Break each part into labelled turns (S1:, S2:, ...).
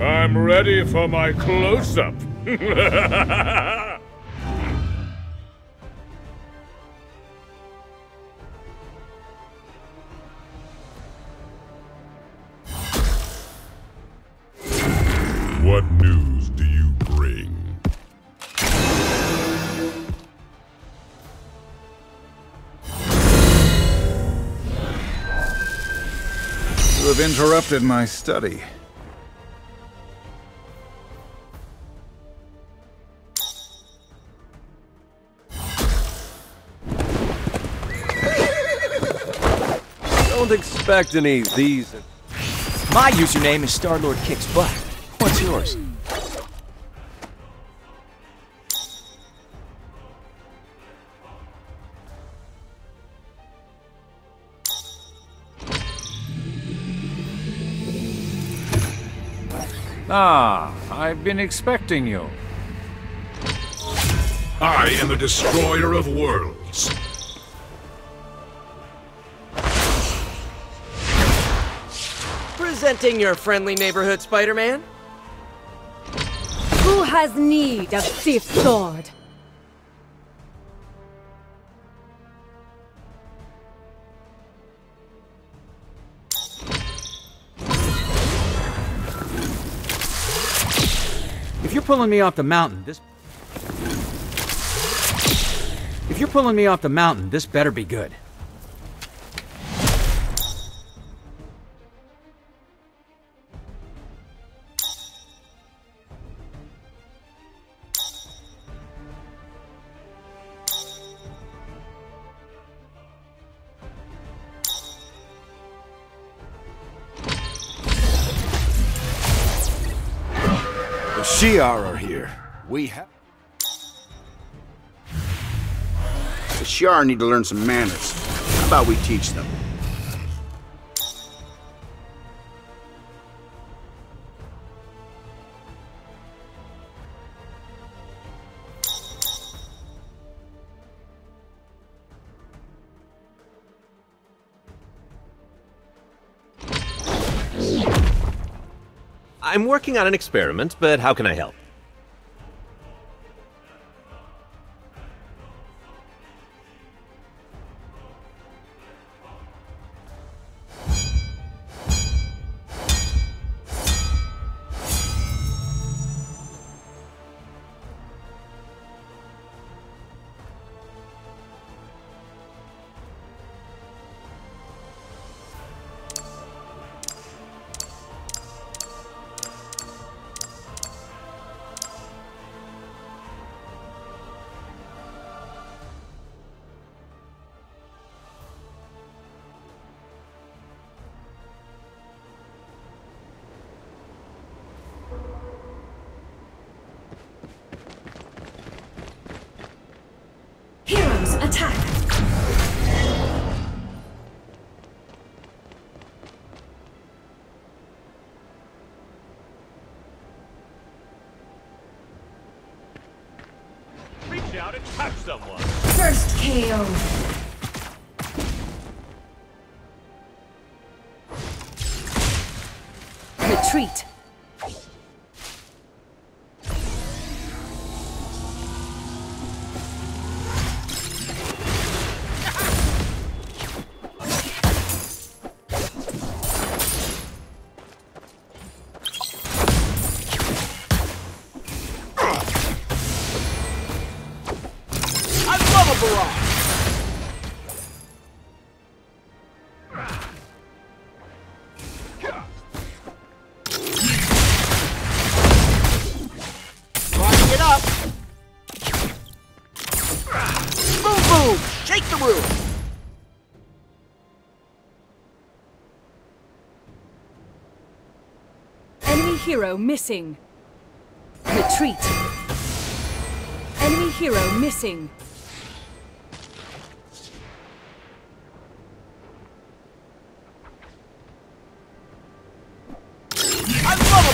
S1: I'm ready for my close-up.
S2: What news do you bring?
S3: You have interrupted my study.
S4: Expect any of these.
S5: My username is Starlord Kicks Butt. What's yours?
S6: Ah, I've been expecting you.
S2: I am a destroyer of worlds.
S7: Presenting your friendly neighborhood Spider-Man.
S8: Who has need of Sith Sword?
S6: If you're pulling me off the mountain, this. If you're pulling me off the mountain, this better be good.
S9: Shi'ar are here. We have.
S10: The Shi'ar need to learn some manners. How about we teach them?
S4: I'm working on an experiment, but how can I help? Touch someone.
S8: First KO.
S7: Shake the room.
S8: Enemy hero missing. Retreat. Enemy hero missing.
S7: I love a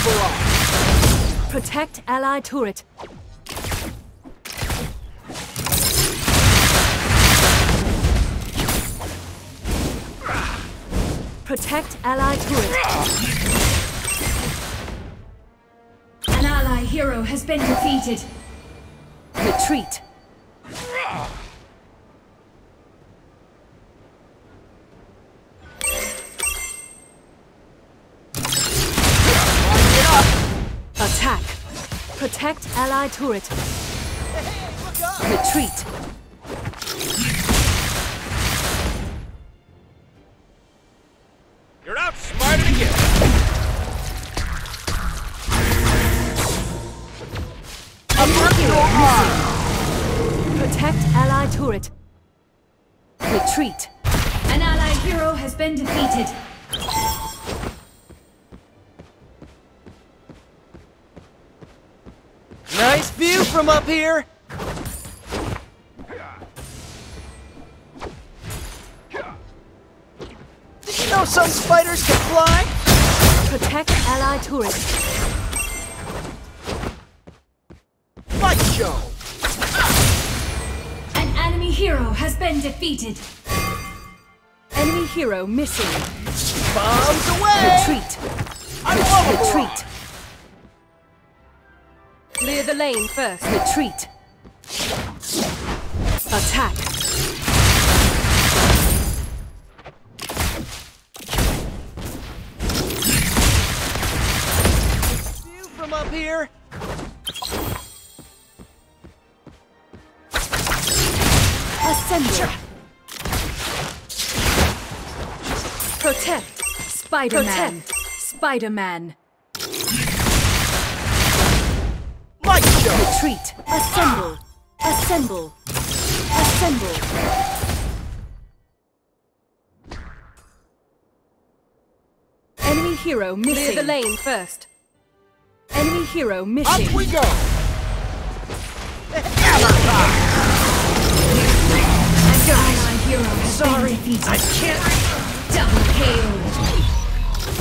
S8: Protect allied turret. An ally hero has been defeated. Retreat. Attack. Protect ally turret. Retreat. Ally turret. Retreat. An ally hero has been defeated.
S11: Nice view from up here! Did you know some spiders can fly?
S8: Protect ally turret.
S12: Fight show.
S8: An enemy hero has been defeated. Enemy hero missing.
S11: Bombs away!
S8: Retreat.
S12: Unlovable.
S8: Retreat. Clear the lane first. Retreat. Attack.
S11: View from up here!
S8: Ascender. Protect. Spider-Man. Spider-man.
S12: Light show.
S8: Retreat. Assemble. Assemble. Assemble. Enemy hero missing. Clear the lane first. Enemy hero missing.
S12: Up we go.
S11: Sorry,
S8: been defeated.
S11: I can't...
S8: Double KO.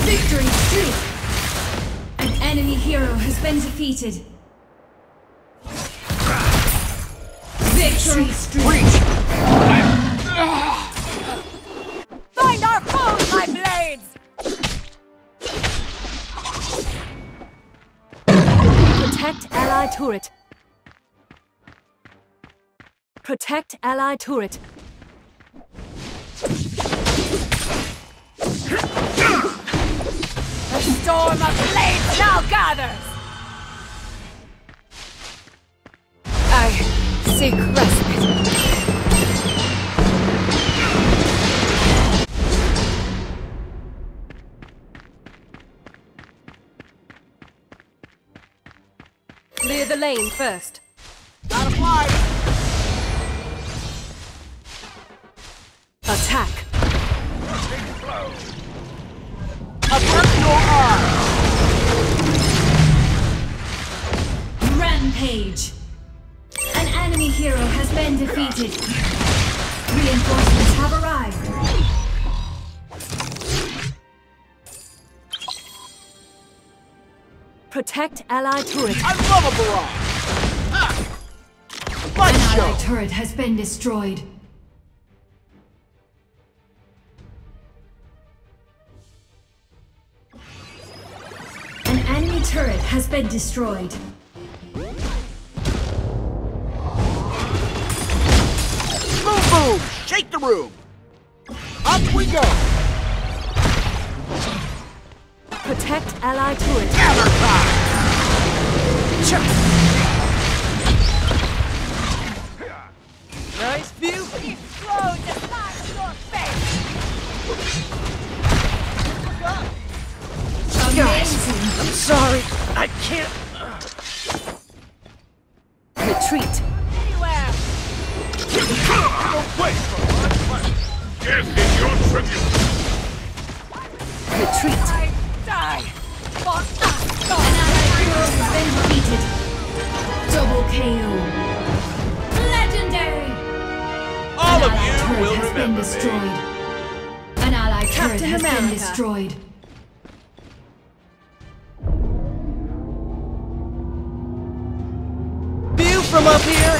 S8: Victory streak. An enemy hero has been defeated. Victory streak. Find our foes, my blades! Protect ally turret. Protect ally turret. The storm of blades now gathers! I seek respite. Clear the lane first. Rampage. An enemy hero has been defeated. Reinforcements have arrived. Protect ally turret.
S12: I love a barrage. Ah.
S8: An ally turret has been destroyed. An enemy turret has been destroyed.
S12: Boom boom. Shake the room. Up we go.
S8: Protect ally turret.
S12: Hammer time.
S11: Nice view!
S8: Amazing.
S11: I'm sorry, I can't...
S8: Retreat.
S13: Death is your tribute.
S8: Retreat. An ally hero has been defeated. Double KO. Legendary.
S11: All
S8: An
S11: of you will
S8: has been
S11: remember me.
S8: destroyed. An ally turret
S14: Captain
S8: has been destroyed.
S11: View from up here!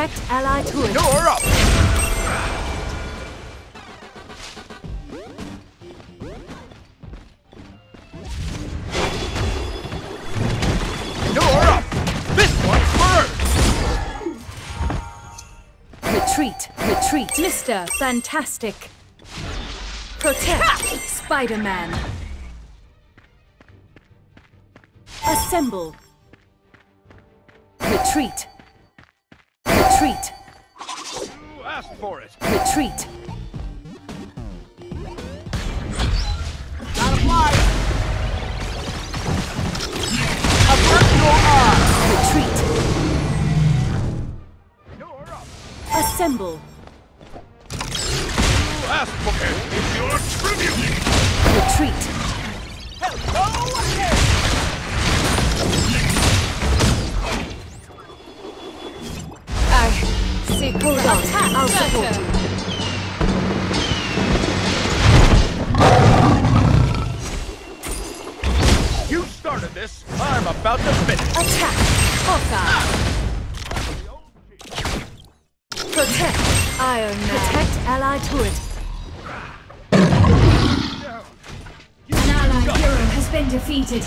S14: Protect ally turret.
S13: You're up! You're up! This one's first!
S14: Retreat, retreat. Mr. Fantastic. Protect, Spider-Man. Assemble. Retreat. Retreat.
S13: You asked for it.
S14: Retreat.
S13: Gotta fly! Avert your eye!
S14: Retreat.
S13: You're up!
S14: Assemble.
S13: You asked for it.
S2: It's your tribute!
S14: Retreat.
S13: Hello
S14: see. Hold on. I'll support you.
S13: You started this. I'm about to finish.
S14: Attack. Hawkeye. Protect. Iron Man. Protect allied turret.
S8: An allied hero has been defeated.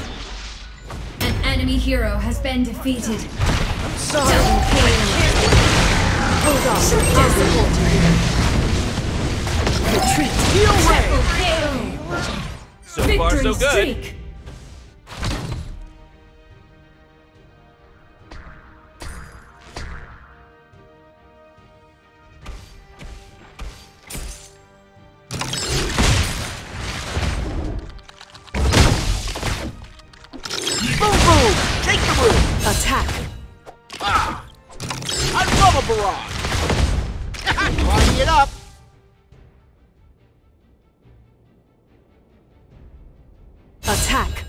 S8: An enemy hero has been defeated.
S14: Sorry. Hold on. I'll support you. Retreat.
S8: Triple KO.
S12: So far, so good.
S13: It up!
S14: Attack.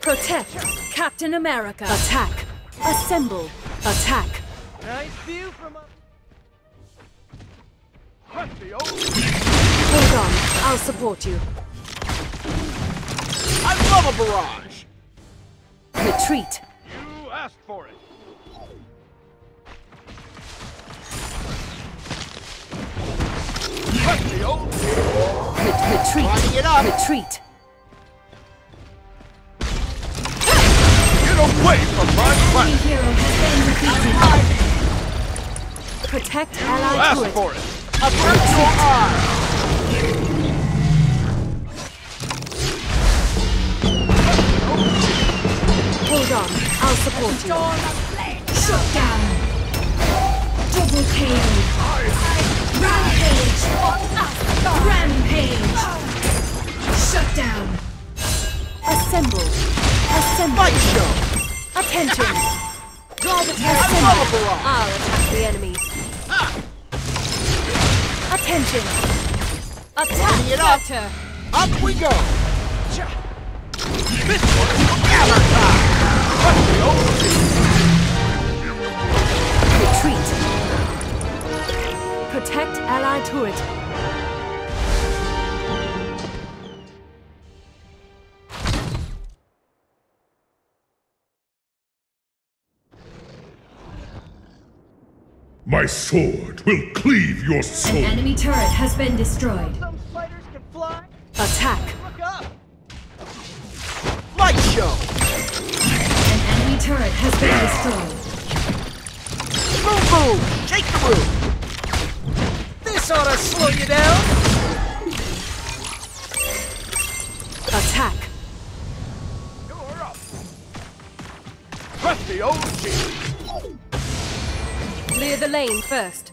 S14: Protect. Captain America. Attack. Assemble. Attack.
S13: Nice view from up. Press.
S14: Hold on. I'll support you.
S13: I love a barrage!
S14: Retreat.
S13: You asked for it.
S14: Retreat.
S13: Lining it up.
S14: Retreat.
S13: Get away from my
S8: Enemy
S13: planet!
S8: hero has been defeated.
S14: Protect
S13: You
S14: allied
S13: asked
S14: turret.
S13: for it! Avert your eye!
S14: Hold on. I'll support you.
S8: Shut down. Double KO. Rampage. Rampage. Shut down.
S14: Assemble. Assemble.
S13: Show!
S14: Attention. Draw the terror! I'll attack the enemy. Attention.
S13: Lining it up. Up we go!
S14: Retreat. Protect allied turret.
S15: My sword will cleave your soul.
S8: An enemy turret has been destroyed.
S13: Some spiders can fly!
S14: Attack.
S13: Light show!
S8: An enemy turret has been destroyed.
S13: Boom boom! Shake the room!
S12: This ought to slow you down.
S14: Attack.
S13: You're up! Press the old G!
S14: Clear the lane first.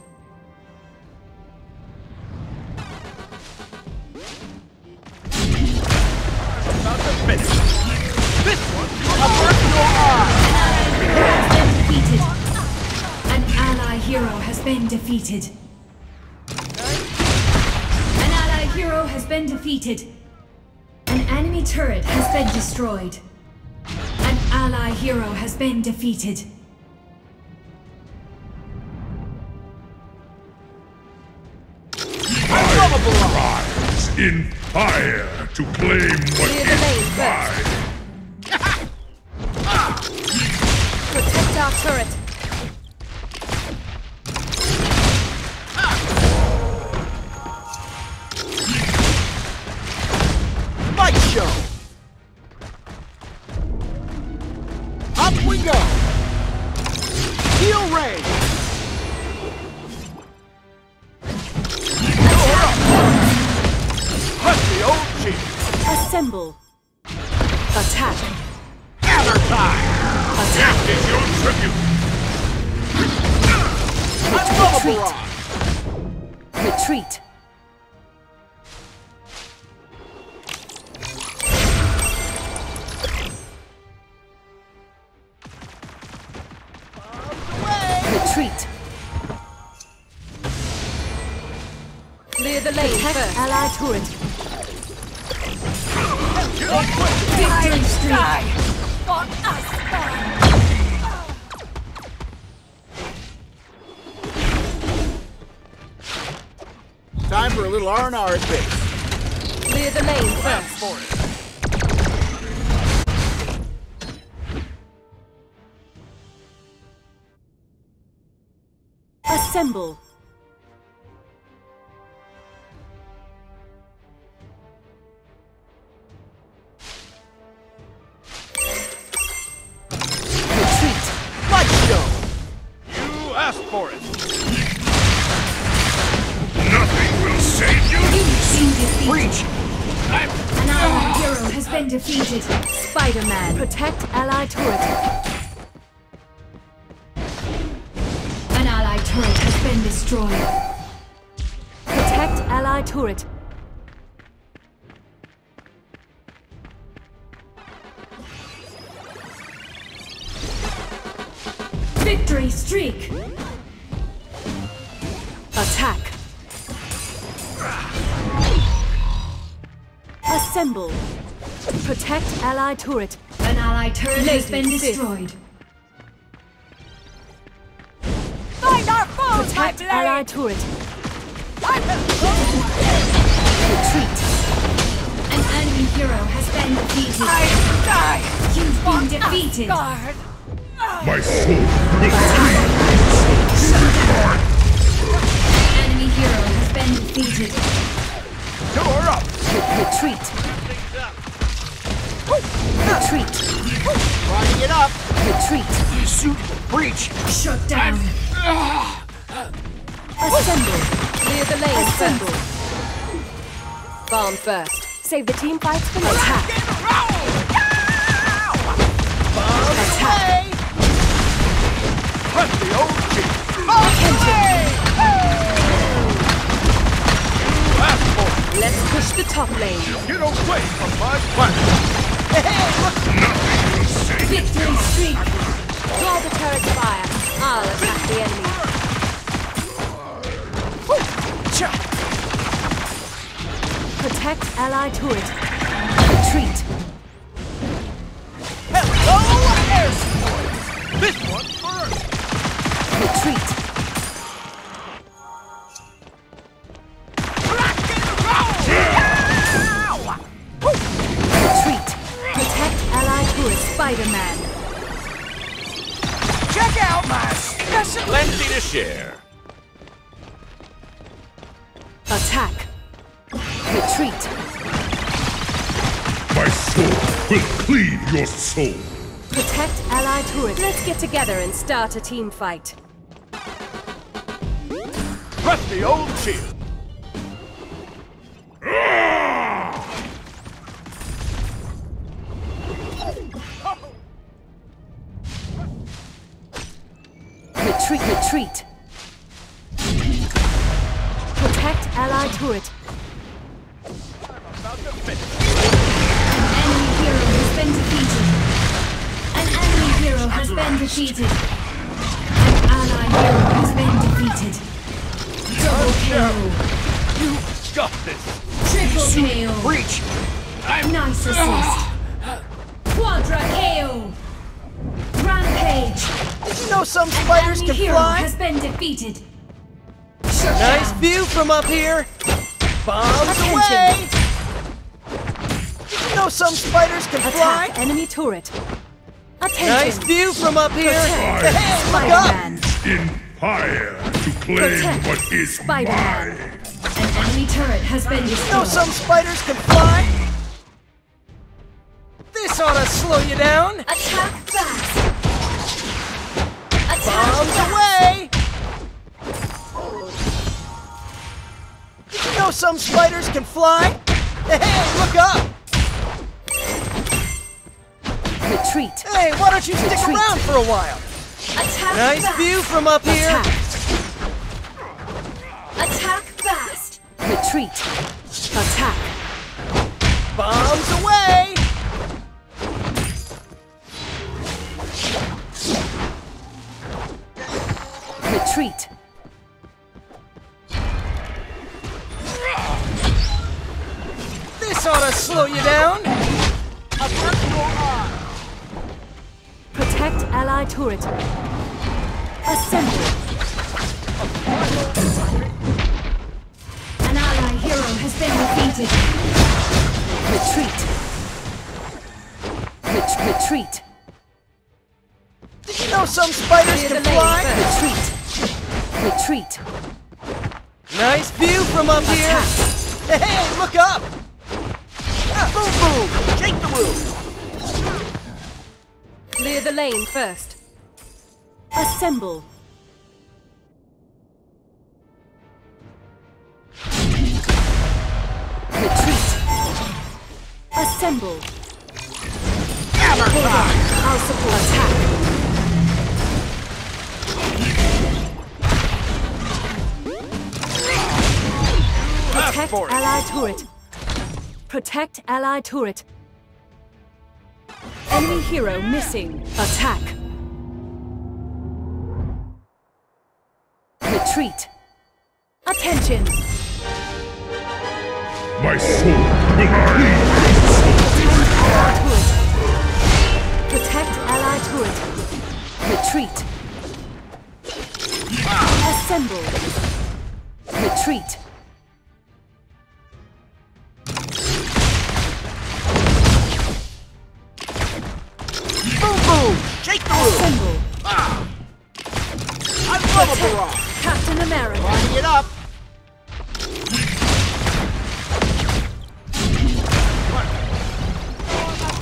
S13: About to finish! This one! Avert your eye!
S8: An ally hero has been defeated. been defeated. An enemy turret has been destroyed. An ally hero has been defeated.
S15: I rise in fire to claim what
S14: Clear
S15: is mine.
S14: Protect our turret.
S13: The
S14: lane
S8: Protect
S14: first.
S8: allied turret.
S14: Victory streak.
S12: Time for a little R&R at base.
S14: Clear the lane first. Assemble.
S13: You asked for it.
S2: Nothing will save you.
S8: Been defeated.
S12: Breach!
S8: An allied hero has been defeated.
S14: Spider-Man. Protect allied turret.
S8: An allied turret has been destroyed.
S14: Protect allied turret.
S8: Victory streak.
S14: Assemble. Protect allied turret.
S8: An allied turret has been
S14: Lady Sif.
S8: destroyed.
S14: Protect allied turret. Retreat.
S8: An enemy hero has been defeated. You've been defeated.
S15: My soul will
S8: Enemy hero has been defeated.
S13: Door up.
S14: Retreat. Oh, retreat.
S12: Riding it up!
S14: Retreat.
S12: Suit! Breach!
S8: Shut down.
S14: Assemble. Clear the lane. Assemble. Bomb first. Save the team fights for later. Attack. Attack.
S13: Let the old chief. You
S14: Let's push the top lane.
S13: Get away from my planet.
S2: Nothing will save.
S8: Victory streak.
S14: Draw the turret's fire. I'll attack the enemy. Protect allied turret. Retreat.
S13: Hello, air support. This one share.
S14: Attack. Retreat.
S15: My sword will cleave your soul.
S14: Protect allied turret. Let's get together and start a team fight.
S13: Let the old chief.
S14: Retreat, retreat. Protect allied turret.
S8: An enemy hero has been defeated. An enemy hero has been defeated. An allied hero has been defeated. Double KO.
S13: You got this.
S8: Triple KO.
S12: Breach!
S8: Nice assist. Quadra KO. Rampage.
S12: Did you know some spiders
S8: enemy
S12: can
S8: hero
S12: fly?
S8: has been defeated. Shut
S11: Nice
S8: down.
S11: view from up here. Bombs
S14: Attention.
S11: away! Did you know some spiders can fly?
S14: Attack enemy turret. Attention.
S11: Nice view from up here!
S14: Protect.
S11: Hey, look up!
S14: Spider-Man.
S15: In fire to claim
S14: Protect.
S15: what is
S14: Spider-Man.
S15: mine.
S8: An enemy turret has been destroyed.
S11: You know some spiders can fly? This ought to slow you down!
S8: Attack fast.
S11: Bombs away! Did you know some spiders can fly? Hey, look up!
S14: Retreat.
S11: Hey, why don't you stick
S14: Retreat.
S11: around for a while?
S8: Attack
S11: Nice
S8: fast.
S11: view from up here!
S14: Attack.
S8: Attack fast.
S14: Retreat. Attack.
S11: Bombs away!
S14: Retreat.
S11: This ought to slow you down!
S14: Protect ally turret. Assemble.
S8: An ally hero has been defeated.
S14: Retreat. Ret- retreat.
S11: Did you know some spiders can fly?
S14: Retreat.
S11: Nice view from up here! Hey, look up! Ah, boom boom! Shake the room!
S14: Clear the lane first. Assemble. Retreat. Assemble. I'll support attack. Protect
S13: for it.
S14: ally turret. Protect ally turret. Enemy hero missing. Attack. Retreat. Attention.
S15: My soul will cleave
S14: Turret. Protect ally turret. Retreat. Assemble. Retreat. America.
S11: It up!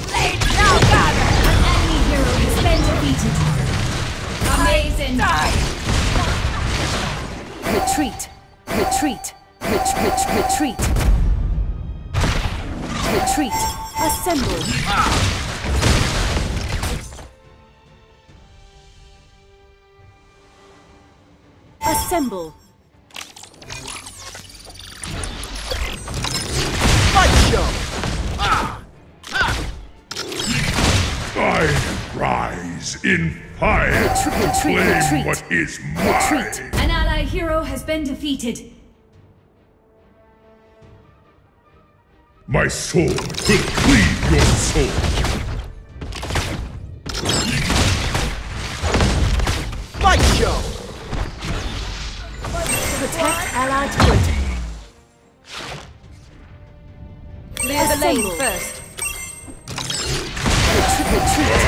S11: Blade now, battery!
S8: An enemy hero has been defeated. Amazing.
S14: Retreat. Retreat. Ret- ret- retreat. Retreat. Assemble. Ah. Assemble.
S11: Fight show!
S15: I rise in fire to
S14: Retreat,
S15: claim
S14: retreat.
S15: what is
S14: Retreat.
S15: mine.
S8: An ally hero has been defeated.
S15: My sword will cleave your soul.
S14: Allied. Clear the lane first. Retreat.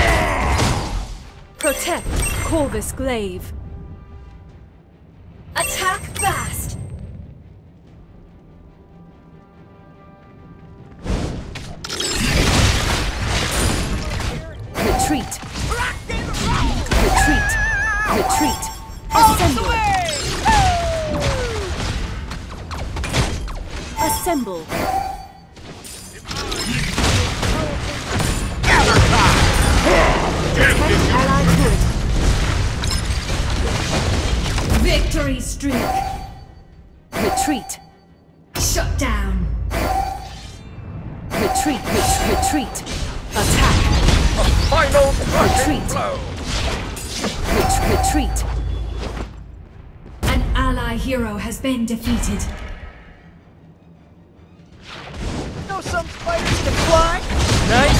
S14: Protect Corvus Glaive.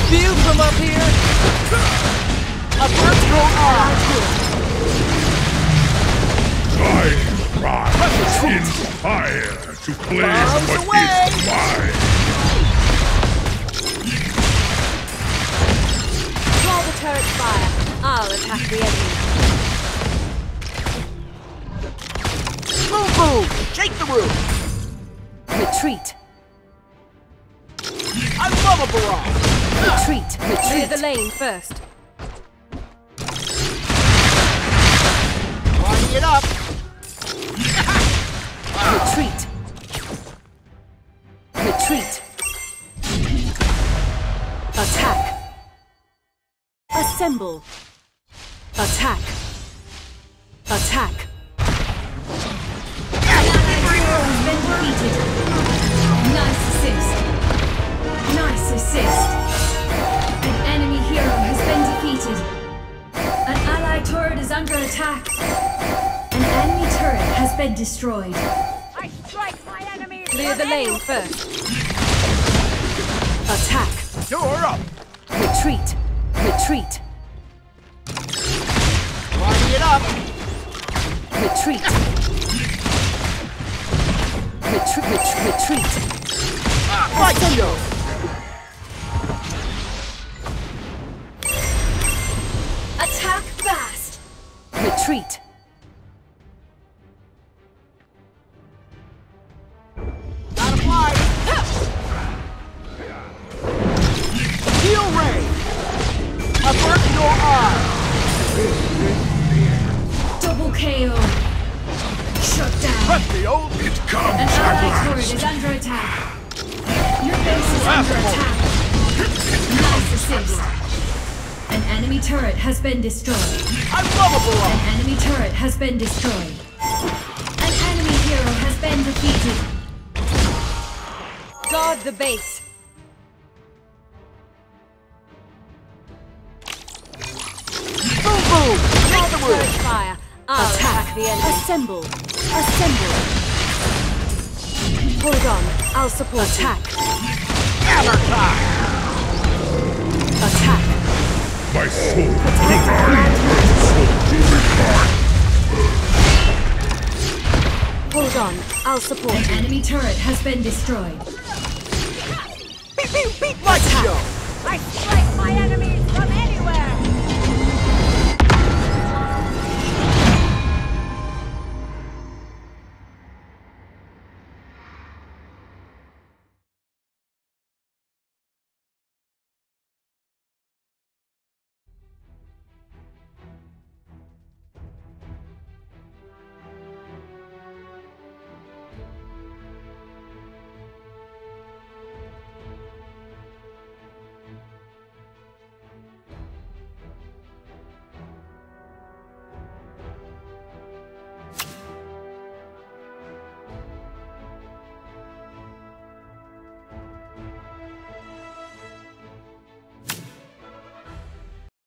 S11: View from up here! A virtual arm!
S15: I rise in fire to to claim
S12: Bombs
S15: what
S12: away!
S15: is mine.
S14: Draw the turret fire. I'll attack the enemy.
S12: Boom, boom! Shake the room!
S14: Retreat.
S12: I love a barrage!
S14: Retreat. Clear the lane first.
S12: Lining it up!
S14: Retreat. Retreat. Attack. Assemble. Attack. Attack.
S8: An allied hero has been defeated. Nice assist. Nice assist. An allied turret is under attack. An enemy turret has been destroyed.
S14: I strike my enemy. Clear the lane first. Attack.
S12: Door up!
S14: Retreat. Retreat.
S12: Lining it up!
S14: Retreat. Retreat. Retreat. Retreat.
S12: Magneto!
S8: Attack
S14: Retreat.
S12: Heal ray! Avert your eye!
S8: Double KO. Shut down.
S12: Let the old
S15: It
S8: An
S15: comes
S8: allied turret is under attack. Your base is under attack. Nice assist. An enemy turret has been destroyed.
S12: I love a!
S8: An enemy turret has been destroyed. An enemy hero has been defeated.
S14: Guard the base.
S12: Boom, boom! Shake the!
S14: Turret fire. I'll attack, the enemy. Assemble. Assemble. Hold on. I'll support attack.
S12: Hammer time!
S14: Attack.
S15: My soul will guide. My soul will.
S14: Hold on. I'll support
S8: An
S14: you.
S8: enemy turret has been destroyed.
S12: Beat, beat, beat Magneto!
S14: I strike my enemy